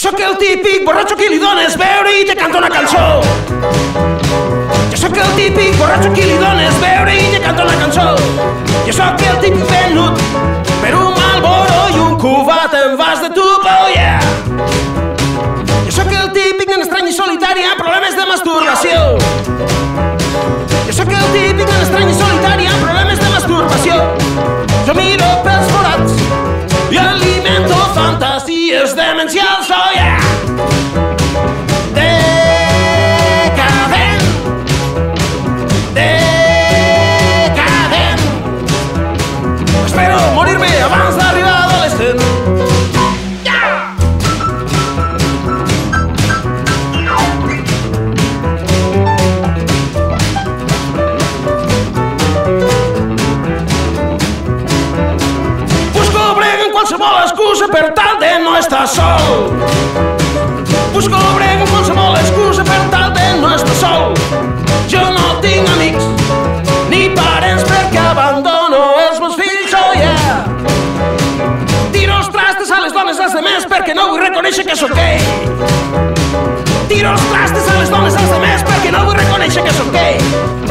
sóc el típic borratxo que li dones beure i te canta una cançó. Jo sóc el típic borratxo que li dones beure i te canta una cançó. Jo sóc el típic venut per un malboro i un cubat en vas de tubo, yeah. Jo sóc el típic nen estrany i solitari amb problemes de masturbació. Jo sóc el típic nen estrany excusa per tal de no estar sol. Busco brega en qualsevol excusa per tal de no estar sol. Jo no tinc amics ni parents perquè abandono els meus fills, oh yeah. Tiro els trastes a les dones als demés perquè no vull reconèixer que sóc gay. Tiro els trastes a les dones als demés perquè no vull reconèixer que sóc gay.